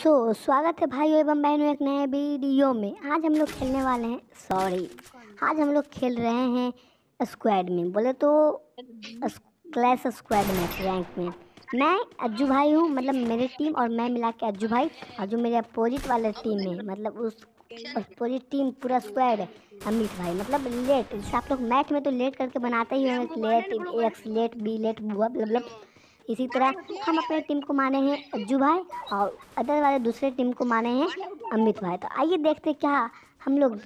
सो so, स्वागत है भाइयों एवं बहनों एक नए वीडियो में। आज हम लोग खेलने वाले हैं सॉरी आज हम लोग खेल रहे हैं स्क्वाड में। बोले तो क्लैश स्क्वाड में रैंक में। मैं अज्जू भाई हूँ मतलब मेरी टीम और मैं मिला के अज्जू भाई। और जो मेरे अपोजिट वाले टीम है मतलब उस अपोजिट टीम पूरा स्क्वाड है अमित भाई। मतलब लेट जैसे आप लोग मैच में तो लेट करके बनाते ही होंगे let X let B let बुआ मतलब इसी तरह हम अपने टीम को माने हैं अज्जू भाई और अदर वाले दूसरे टीम को माने हैं अमित भाई। तो आइए देखते क्या हम लोग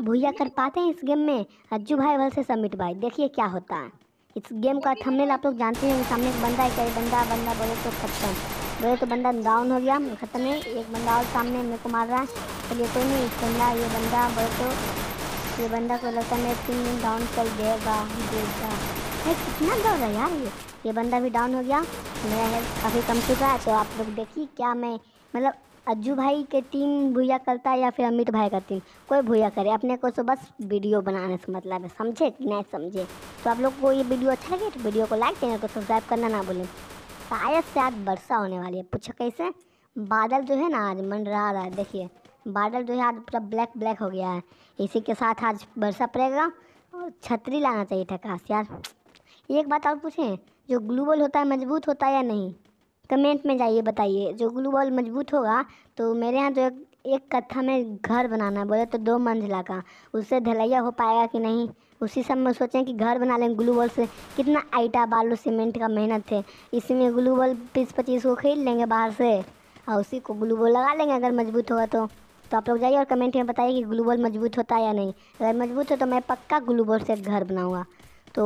भूया कर पाते हैं इस गेम में? अज्जू भाई वर्सेस अमित भाई। देखिए क्या होता है। इस गेम का थंबनेल आप लोग जानते हैं, सामने एक बंदा है बंदा? बंदा बोले तो खत्म। बोले तो बंदा डाउन हो गया, खत्म है। एक बंदा और सामने मेरे को मार रहा है। चलिए कोई नहीं बंदा, ये बंदा, बोले तो ये बंदा को लगता है मेरे तीन दिन डाउन कर देगा। कितना डर है यार ये। ये बंदा भी डाउन हो गया। मेरा हेल्थ काफ़ी कम चुका है तो आप लोग देखिए क्या मैं मतलब अज्जू भाई के टीम भूया करता है या फिर अमित भाई का टीम कोई भूया करे, अपने को तो बस वीडियो बनाने से मतलब है। समझे कि नहीं समझे? तो आप लोग को ये वीडियो अच्छा लगे तो वीडियो को लाइक देना तो सब्सक्राइब करना ना भूलें। शायद से आज वर्षा होने वाली है, पूछो कैसे? बादल जो है ना आज मंडरा रहा है, देखिए। बादल जो है आज पूरा ब्लैक ब्लैक हो गया है। इसी के साथ आज वर्षा पड़ेगा और छतरी लाना चाहिए था काश यार। एक बात और पूछें जो ग्लू बॉल होता है मज़बूत होता है या नहीं? कमेंट में जाइए बताइए। जो ग्लू बॉल मज़बूत होगा तो मेरे यहाँ जो एक, एक कट्ठा में घर बनाना बोले तो दो मंजिला का। उससे ढलैया हो पाएगा कि नहीं? उसी सब में सोचें कि घर बना लें ग्लू बॉल से। कितना आइटा बालू सीमेंट का मेहनत है। इसमें ग्लू बॉल बीस पच्चीस को खरीद लेंगे बाहर से और उसी को ग्लू बॉल लगा लेंगे अगर मज़बूत होगा तो। तो आप लोग जाइए और कमेंट में बताइए कि ग्लू बॉल मज़बूत होता है या नहीं। अगर मज़बूत हो तो मैं पक्का ग्लू बॉल से घर बनाऊँगा। तो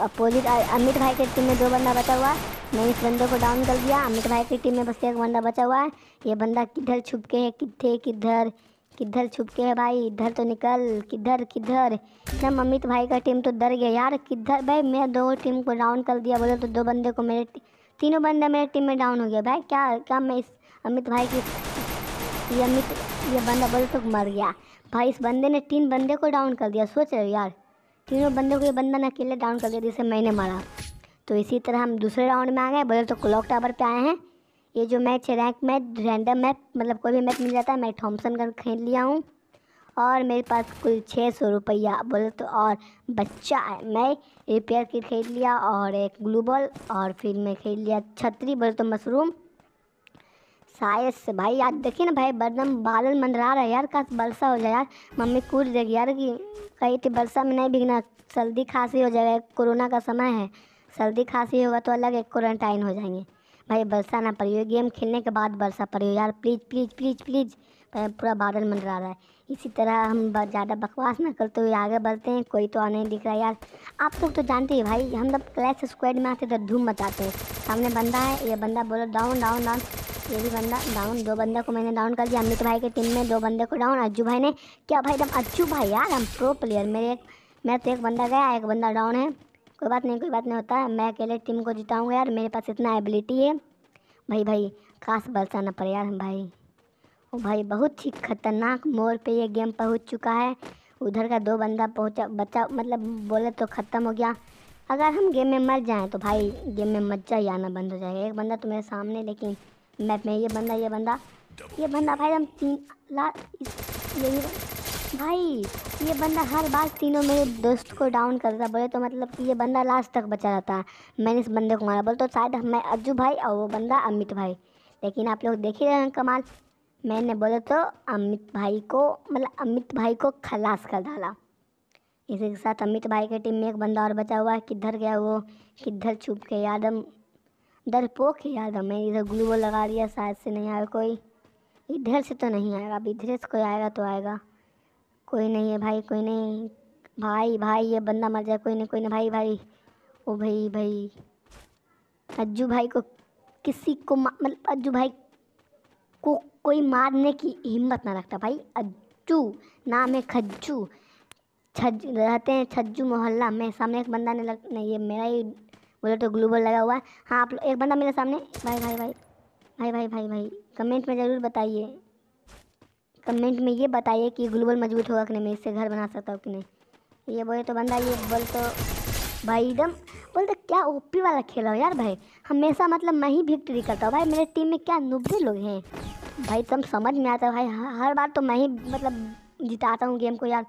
अपोजिट अमित भाई की टीम में दो बंदा बचा हुआ है। मैंने इस बंदे को डाउन कर दिया। अमित भाई की टीम में बस एक बंदा बचा हुआ है। ये बंदा किधर छुप के है? कितने किधर किधर छुप के है भाई? इधर तो निकल। किधर किधर? एकदम अमित भाई का टीम तो डर गया। यार, किधर? भाई, मैं दो टीम को डाउन कर दिया। बोले तो दो बंदे को मेरे तीनों बंदे मेरे टीम में डाउन हो गया भाई, क्या क्या मैं इस अमित भाई की, ये अमित, ये बंदा बोले तो मर गया। भाई, इस बंदे ने तीन बंदे को डाउन कर दिया। सोच रहे हो यार? तीनों बंदों को ये बंदा ने अकेले डाउन कर दिया, जिसे मैंने मारा। तो इसी तरह हम दूसरे राउंड में आ गए, बोले तो क्लॉक टावर पे आए हैं। ये जो मैच है रैंक मैच रैंडम मैच मतलब कोई भी मैच मिल जाता है, मैं थॉमसन का खरीद लिया हूँ। और मेरे पास कुल छः सौ रुपया, बोले तो और बच्चा है, मैं रिपेयर किट खरीद लिया और एक ग्लू बॉल और फिर मैं खरीद लिया छतरी, बोले तो मशरूम शायद से। भाई आज देखिए ना भाई बदम बादल मंडरा रहा है यार काश वर्षा हो जाए यार। मम्मी कूद देगी यार कि कही थी वर्षा में नहीं भीगना, सर्दी खांसी हो जाएगा, कोरोना का समय है। सर्दी खांसी होगा तो अलग एक क्वारंटाइन हो जाएँगे। भाई वर्षा ना पड़ी गेम खेलने के बाद वर्षा पड़ी यार। प्लीज़ प्लीज़ प्लीज़ प्लीज़ पूरा बादल मंडरा रहा है। इसी तरह हम ज़्यादा बकवास ना करते हुए आगे बढ़ते हैं। कोई तो नहीं दिख रहा है यार। आप लोग तो जानते हैं भाई, हम जब क्लैश स्क्वाड में आते तो धूम मचाते हैं। सामने बंदा है, ये बंदा बोलो डाउन डाउन डाउन ये भी बंदा डाउन दो बंदे को मैंने डाउन कर दिया। अमित भाई के टीम में दो बंदे को डाउन अज्जू भाई ने क्या भाई, एकदम अज्जू भाई यार, हम प्रो प्लेयर मेरे एक मैं तो एक बंदा गया, एक बंदा डाउन है। कोई बात नहीं, कोई बात नहीं होता। है मैं अकेले टीम को जिताऊँगा यार, मेरे पास इतना एबिलिटी है। भाई भाई, खास बरसा ना पड़े यार भाई। ओ भाई, बहुत ही खतरनाक मोड़ पे ये गेम पहुँच चुका है। उधर का दो बंदा पहुँचा बच्चा मतलब बोले तो ख़त्म हो गया। अगर हम गेम में मर जाएँ तो भाई गेम में मज़ा ही आना बंद हो जाएगा। एक बंदा तो मेरे सामने, लेकिन मैप में ये बंदा ये बंदा। ये बंदा भाई, हम तीन, ला ये भाई, ये बंदा हर बार तीनों मेरे दोस्त को डाउन करता बोले तो मतलब कि ये बंदा लास्ट तक बचा रहता है। मैंने इस बंदे को मारा। बोले तो शायद मैं अज्जू भाई और वो बंदा अमित भाई। लेकिन आप लोग देख ही रहे हैं कमाल। मैंने बोले तो अमित भाई को मतलब अमित भाई को खलास कर डाला। इसी के साथ अमित भाई के टीम में एक बंदा और बचा हुआ है। किधर गया वो? किधर छुप के यादम डरपोक है यादम मैं इधर ग्लू बॉल लगा दिया शायद से नहीं आया कोई। इधर से तो नहीं आएगा अब इधर से कोई आएगा तो आएगा। कोई नहीं है भाई, कोई नहीं। भाई भाई, ये बंदा मर जाए, कोई नहीं कोई नहीं। भाई भाई, ओ भाई भाई। अज्जू भाई को किसी को मतलब अज्जू भाई को कोई मारने की हिम्मत ना रखता। भाई, अज्जू, नाम है खज्जू। छज रहते हैं छज्जू मोहल्ला। में सामने एक बंदा ने लग, नहीं, ये मेरा ही बोले तो ग्लूबल लगा हुआ है। हाँ आप एक बंदा मेरे सामने। भाई भाई भाई भाई भाई भाई भाई कमेंट में ज़रूर बताइए। कमेंट में ये बताइए कि ग्लूबल मज़बूत होगा कि नहीं, मैं इससे घर बना सकता हूँ कि नहीं। ये बोले तो बंदा ये बोल तो भाई, एकदम बोल तो क्या ओपी वाला खेला हो यार भाई। हमेशा मतलब मैं ही विक्ट्री करता हूँ। भाई, मेरे टीम में क्या नुब्बे लोग हैं? भाई तुम समझ में आता है भाई। हर बार तो मैं ही मतलब जिताता हूँ गेम को यार।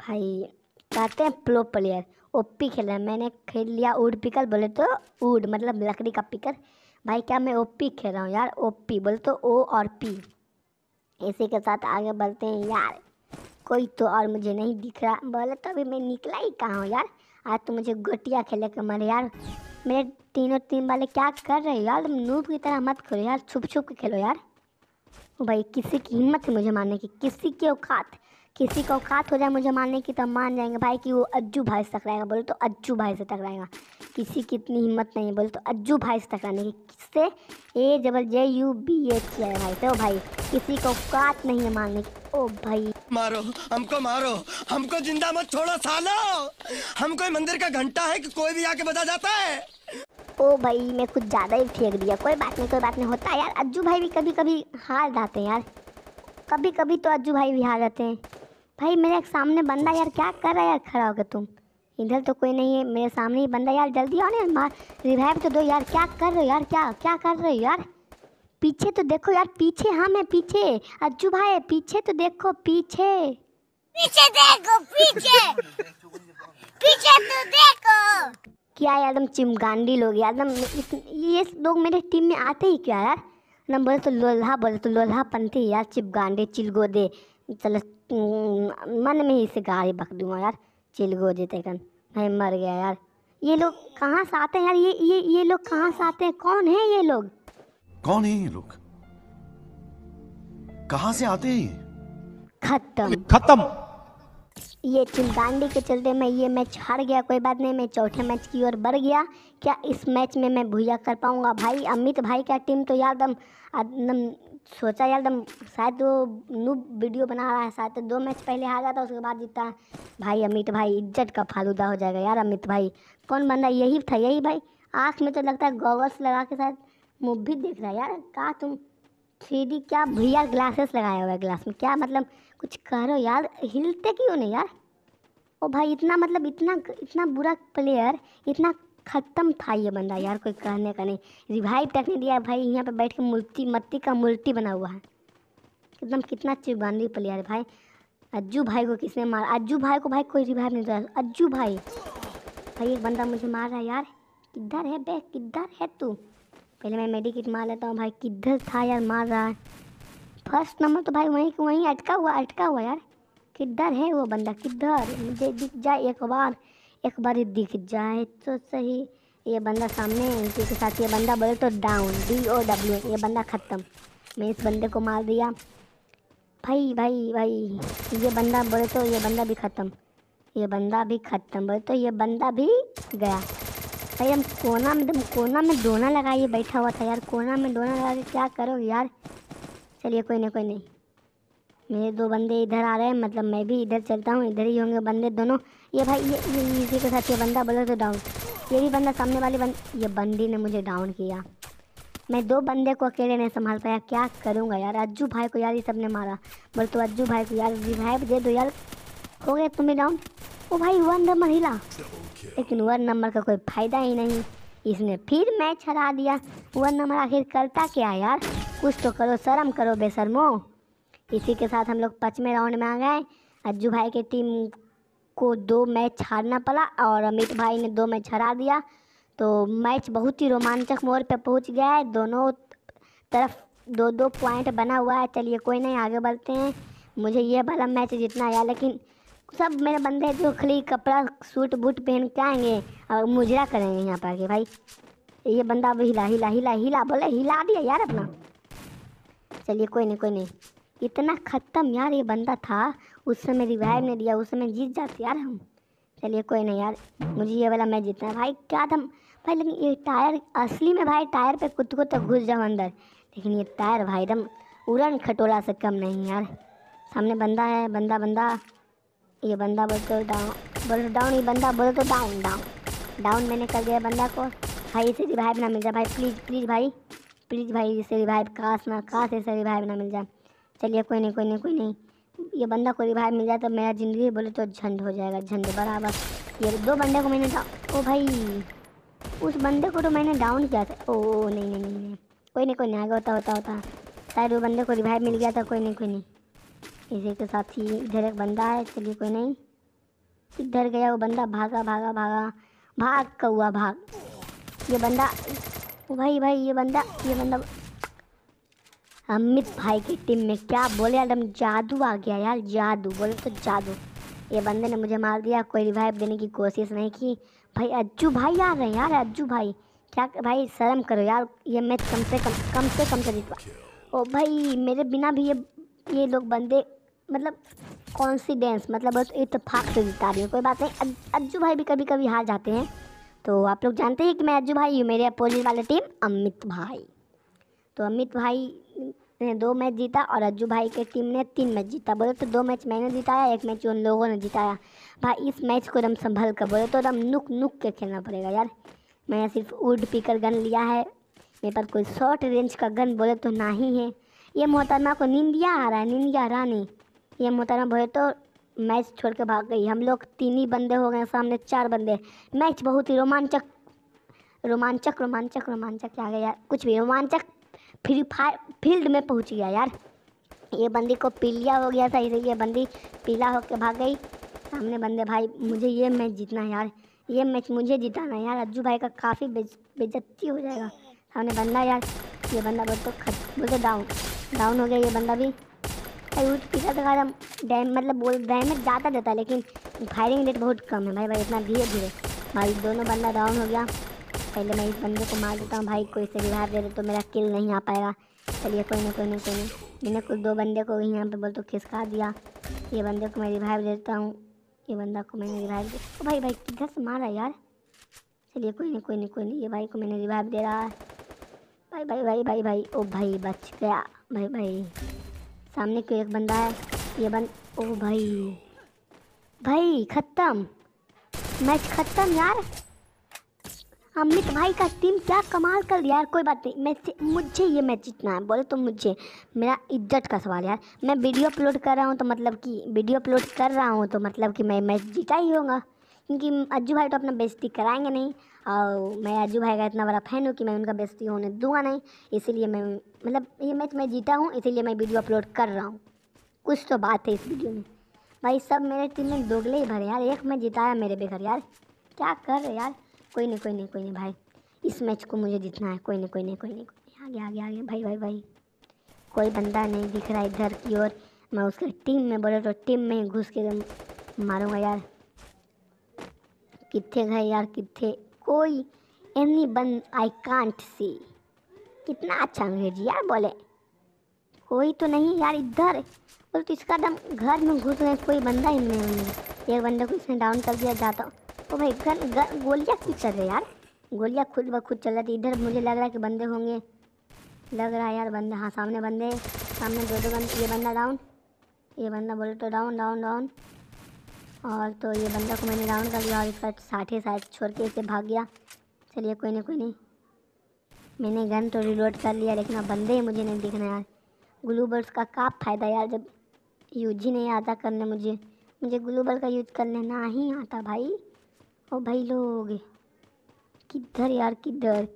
भाई कहते हैं प्लो प्लेयर ओपी खेल रहा है। मैंने खेल लिया वुड पिकल, बोले तो वुड मतलब लकड़ी का पिकल। भाई क्या मैं ओपी खेल रहा हूँ यार? ओपी, बोले तो ओ और पी। इसी के साथ आगे बढ़ते हैं यार। कोई तो और मुझे नहीं दिख रहा। बोले तो अभी मैं निकला ही कहाँ हूँ यार? आज तो मुझे गोटिया खेले के मन यार। मेरे तीनों तीन वाले क्या कर रहे हो यार? तुम नूब की तरह मत करो यार। छुप छुप के खेलो यार। भाई किसी की हिम्मत है मुझे मारने की? किसी की औकात? किसी का औकात हो जाए मुझे मारने की तो मान जाएँगे। भाई कि वो अज्जू भाई से टकराएगा बोले तो अज्जू भाई से टकराएगा किसी की इतनी हिम्मत नहीं है बोले तो अज्जू भाई से टकराने की। किससे? ए जबल जे यू बी एच है भाई तो भाई किसी को औकात नहीं है मारने की। ओ भाई। मारो हमको मारो हमको ज़िंदा मत छोड़ो सालो। हम कोई मंदिर का घंटा है कि कोई भी आके बजा जाता है। ओ भाई मैं कुछ ज़्यादा ही फेंक दिया। कोई बात नहीं कोई बात नहीं होता है यार। अज्जू भाई भी कभी कभी हार जाते हैं यार। कभी कभी तो अज्जू भाई भी हार जाते हैं। भाई मेरे सामने बंदा यार क्या कर रहा है यार? खड़ा होकर तुम। इधर तो कोई नहीं है मेरे सामने ही बंदा यार जल्दी आओ ना यार मार रिवाइव तो दो यार। क्या कर रहे हो यार? क्या क्या कर रहे हो यार? पीछे तो देखो यार पीछे हाँ मैं पीछे। अज्जू भाई पीछे तो देखो पीछे। पीछे देखो पीछे। पीछे तो देखो। क्या यार एकदम चिमगांडी लोग यार एकदम ये लोग मेरे टीम में आते ही क्या यार? ना बोले तो लोल्हा बोले तो लोल्हा पंथी यार चिपगांडे चिलगोदे। चलो मन में ही इसे गाड़ी बक दूँगा यार चिलगोदे तेकन भाई मर गया यार। ये लोग कहाँ से आते हैं यार? ये ये ये लोग कहाँ से आते हैं? कौन है ये लोग? कौन है ये लोग? कहाँ से आते हैं खत्म। खत्म! ये चिमगांडी के चलते मैं ये मैच हार गया कोई बात नहीं मैं चौथे मैच की ओर बढ़ गया। क्या इस मैच में मैं भूया कर पाऊँगा? भाई अमित भाई का टीम तो यार दम एकदम सोचा यार दम शायद वो नूब वीडियो बना रहा है, शायद दो मैच पहले हार था, उसके बाद जीता। भाई, अमित भाई, इज़्ज़त का फालूदा हो जाएगा यार अमित भाई। कौन बंदा यही था, यही भाई? आँख में तो लगता है गॉगल्स लगा के शायद मूवी देख रहा है। यार, कहा तुम? थ्री क्या भैया ग्लासेस लगाया हुआ है ग्लास में? क्या मतलब? कुछ करो यार, हिलते क्यों नहीं यार? ओ भाई, इतना मतलब इतना इतना बुरा प्लेयर इतना ख़त्म था ये बंदा यार, कोई कहने का नहीं। रिवाइव तक नहीं दिया भाई, यहाँ पे बैठ के मूर्ति मत्ती का मूर्ति बना हुआ है। एकदम कितना चिबानी प्लेयर भाई। अज्जू भाई को किसने मारा? अज्जू भाई को भाई कोई रिवाइव नहीं दिया। अज्जू भाई। भाई, एक बंदा मुझे मार रहा है यार। किधर है बे? किधर है तू? पहले मैं मेडिकेट मार लेता हूँ भाई। किधर था यार? मार रहा है। फ़र्स्ट नंबर तो भाई वहीं वहीं अटका हुआ अटका हुआ यार। किधर है वो बंदा? किधर? मुझे दिख जाए एक बार। एक बार दिख जाए तो सही। ये बंदा सामने इसी के साथ ये बंदा बोले तो डाउन डी ओ डब्ल्यू ये बंदा ख़त्म। मैं इस बंदे को मार दिया। भाई भाई भाई, ये बंदा बोले तो ये बंदा भी ख़त्म। ये बंदा भी ख़त्म बोले तो ये बंदा भी गया। भाई, हम कोना में कोना में डोना लगाइए, बैठा हुआ था यार, कोना में डोना लगा के क्या करोगे यार? चलिए, कोई नहीं कोई नहीं। मेरे दो बंदे इधर आ रहे हैं मतलब मैं भी इधर चलता हूँ, इधर ही होंगे बंदे दोनों। ये भाई ये, ये इसी के साथ ये बंदा बोले तो डाउन ये भी बंदा सामने वाले बंद ये बंदी ने मुझे डाउन किया. मैं दो बंदे को अकेले नहीं संभाल पाया. क्या करूँगा यार? अज्जू भाई को यार ये सबने मारा. बोल तो अज्जू भाई को यार रिवाइव दे दो यार. हो गए तुम्हें डाउन ओ भाई वन नंबर हिला. लेकिन वन नंबर का कोई फ़ायदा ही नहीं. इसने फिर मैच हरा दिया. वन नंबर आखिर करता क्या यार? कुछ तो करो शर्म करो बेशर्मो. इसी के साथ हम लोग पाँचवें राउंड में आ गए. अज्जू भाई की टीम को दो मैच हारना पड़ा और अमित भाई ने दो मैच हरा दिया। तो मैच बहुत ही रोमांचक मोड़ पे पहुँच गया है। दोनों तरफ़ दो दो पॉइंट बना हुआ है। चलिए कोई नहीं, आगे बढ़ते हैं। मुझे ये वाला मैच जीतना है, लेकिन सब मेरे बंदे जो खाली कपड़ा, सूट, बूट पहन के आएँगे और मुजरा करेंगे यहाँ पर आके भाई। ये बंदा अब हिला हिला हिला हिला, बोले हिला दिया यार अपना। चलिए कोई नहीं कोई नहीं। इतना ख़त्म यार ये बंदा था। उस समय रिवाइव नहीं दिया, उस समय जीत जाते यार हम। चलिए कोई नहीं यार, मुझे ये वाला मैच जीतना है। भाई क्या था, भाई लेकिन ये टायर, असली में भाई टायर पे कुत्ते को तो घुस जाओ अंदर। लेकिन ये टायर भाई एकदम उड़न खटोला से कम नहीं यार। सामने बंदा है, बंदा बंदा। ये बंदा बोल तो डाउन बोल तो डाउन ये बंदा बोल तो डाउन डाउन डाउन मैंने कर दिया बंदा को। भाई इसे रिवाइव ना मिल जाए, भाई प्लीज़ प्लीज़ भाई। प्लीज़ भाई इसे रिवाइव काश ना काश इसे रिवाइव ना मिल जाए। चलिए कोई नहीं कोई नहीं कोई नहीं। ये बंदा को रिवाइव मिल जाए तो मेरा ज़िंदगी बोले तो झंड हो जाएगा, झंड बराबर। ये दो बंदे को मैंने ओ भाई, उस बंदे को तो मैंने डाउन किया था। ओ नहीं नहीं नहीं नहीं। कोई नहीं कोई नहीं, आगे होता होता होता। शायद वो बंदे को रिवाइव मिल गया था, कोई नहीं कोई नहीं। इसी के साथ ही इधर एक बंदा है चलिए कोई नहीं। इधर गया वो बंदा, भागा भागा भागा। भाग कौआ भाग। ये बंदा भाई भाई, ये बंदा ये बंदा अमित भाई की टीम में क्या बोले? यार एकदम जादू आ गया यार, जादू। बोले तो जादू। ये बंदे ने मुझे मार दिया, कोई रिवाइव देने की कोशिश नहीं की। भाई, अज्जू भाई आ रहे हैं यार, अज्जू भाई। क्या भाई, शर्म करो यार, ये मैच कम से कम कम से कम से जीतवा। ओ भाई, मेरे बिना भी ये ये लोग बंदे मतलब कॉन्फिडेंस मतलब बस इतफाक से जिता रही हूँ। कोई बात नहीं अज्जू भाई भी कभी कभी हार जाते हैं। तो आप लोग जानते हैं कि मैं अज्जू भाई हूँ, मेरे अपोजिट वाले टीम अमित भाई। तो अमित भाई ने दो मैच जीता और अज्जू भाई के टीम ने तीन मैच जीता। बोले तो दो मैच मैंने जिताया, एक मैच उन लोगों ने जिताया। भाई, इस मैच को एकदम संभल कर बोले तो एकदम नुक नुक के खेलना पड़ेगा यार। मैंने सिर्फ़ वुड पीकर गन लिया है। मेरे पास कोई शॉर्ट रेंज का गन बोले तो नहीं है ये मोहतरमा को निंदिया आ रहा है, निंदिया रानी। ये मोहतरमा बोले तो मैच छोड़ के भाग गई। हम लोग तीन ही बंदे हो गए, सामने चार बंदे। मैच बहुत ही रोमांचक रोमांचक रोमांचक रोमांचक क्या गया। कुछ भी रोमांचक फ्री फायर फ़ील्ड में पहुँच गया यार। ये बंदी को पीलिया हो गया था ये बंदी पीला होकर भाग गई। सामने बंदे भाई, मुझे ये मैच जीतना है यार। ये मैच मुझे जिताना है यार। अज्जू भाई का काफ़ी बेजती हो जाएगा। सामने बंदा यार, ये बंदा बोल तो खत, बोल तो डाउन डाउन हो गया ये बंदा भी। भाई पीछा तो खा डैम मतलब बोल डैमेज ज़्यादा देता है, लेकिन फायरिंग रेट बहुत कम है भाई भाई इतना धीरे धीरे भाई दोनों बंदा डाउन हो गया। पहले मैं इस बंदे को मार देता हूँ, भाई कोई से रिवाइव दे दे तो मेरा किल नहीं आ पाएगा। चलिए कोई नहीं कोई नहीं कोई नहीं। मैंने कुछ दो बंदे को यहाँ पे बोल तो खिसका दिया। ये बंदे को मैं रिवाइव देता हूँ। ये बंदा को मैंने रिवाइव दे ओ भाई भाई किधर से मारा यार? चलिए कोई नहीं कोई नहीं कोई नहीं। ये भाई को मैंने रिवाइव दे रहा है। भाई भाई भाई भाई भाई, ओ भाई बच गया। भाई भाई। सामने कोई एक बंदा है? ये बंद ओ भाई। भाई, खत्म। मैच खत्म यार। अमित भाई का टीम क्या कमाल कर दिया यार, कोई बात नहीं। मैं मुझे ये मैच जीतना है, बोले तो मुझे। मेरा इज़्ज़त का सवाल यार। मैं वीडियो अपलोड कर रहा हूँ तो मतलब कि वीडियो अपलोड कर रहा हूँ तो मतलब कि मैं मैच जीता ही होगा। क्योंकि अज्जू भाई तो अपना बेइज्जती कराएँगे नहीं। और मैं अज्जू भाई का इतना बड़ा फ़ैन हूँ कि मैं उनका बेइज्जती होने दूँगा नहीं। इसीलिए मैं मतलब ये मैच मैं जीता हूँ, इसीलिए मैं वीडियो अपलोड कर रहा हूँ। कुछ तो बात है इस वीडियो में। भाई सब मेरे टीम में दोगले ही भरे यार। एक मैच जिताया मेरे बेघर यार। क्या कर रहे यार? कोई नहीं कोई नहीं कोई नहीं भाई। इस मैच को मुझे जीतना है। कोई नहीं कोई नहीं कोई नहीं कोई नहीं। आगे आगे आगे। भाई भाई भाई। कोई बंदा नहीं दिख रहा इधर की ओर। मैं उसके टीम में बोले तो टीम में ही घुस के मारूँगा यार। कितने गए यार, कितने? कोई एनी बन आई कांट सी कितना अच्छा अंग्रेज़ी यार बोले। कोई तो नहीं यार इधर। बोले तो इसका दम घर में घुस गए कोई बंदा ही नहीं एक बंदे को इसने डाउन कर दिया, जाता ओ भाई गन, गोलियाँ क्यों चल रही यार? गोलियाँ खुद ब खुद चल रही थी इधर मुझे लग रहा है कि बंदे होंगे। लग रहा है यार बंदे। हाँ सामने बंदे। सामने दो दो बंदे ये बंदा डाउन ये बंदा बोले तो डाउन डाउन डाउन और तो ये बंदा को मैंने डाउन कर दिया और इसका साठे साठ छोड़ के इसे भाग गया। चलिए कोई नहीं कोई नहीं। मैंने गन तो रिलोड कर लिया लेकिन अब बंदे ही मुझे नहीं दिख रहे यार। ग्लू बर्ड्स का क्या फ़ायदा यार जब यूज़ ही नहीं आता करने मुझे। मुझे ग्लू बल का यूज़ करने ना ही आता भाई। ओ भाई लोग, किधर यार, किधर?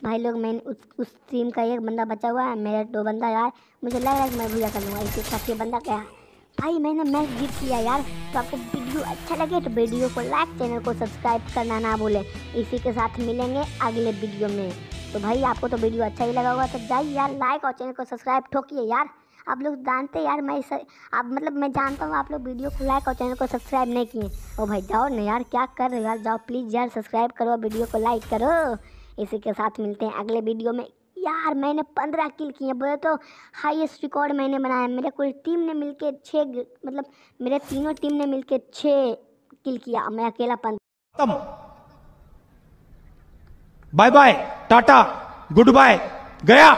भाई लोग मैंने उस उस टीम का एक बंदा बचा हुआ है, मेरा दो बंदा यार, मुझे लग रहा है कि मैं भूया कर लूँगा इसके साथ ये बंदा गया भाई मैंने मैच जीत लिया यार तो आपको वीडियो अच्छा लगे तो वीडियो को लाइक चैनल को सब्सक्राइब करना ना भूलें। इसी के साथ मिलेंगे अगले वीडियो में। तो भाई आपको तो वीडियो अच्छा ही लगा होगा तो जाइए यार लाइक और चैनल को सब्सक्राइब ठोकिए यार। आप लोग जानते यार, मैं इस आप मतलब मैं जानता हूँ आप लोग वीडियो को लाइक और चैनल को सब्सक्राइब नहीं किए। ओ भाई जाओ ना यार, क्या कर रहे हो यार? जाओ प्लीज़ यार, सब्सक्राइब करो, वीडियो को लाइक करो। इसी के साथ मिलते हैं अगले वीडियो में। यार, मैंने पंद्रह किल किए बोले तो हाईएस्ट रिकॉर्ड मैंने बनाया। मेरे पूरी टीम ने मिलके छः मतलब मेरे तीनों टीम ने मिलके छः किल किया। मैं अकेला पंद्रह bye bye tata good bye गया।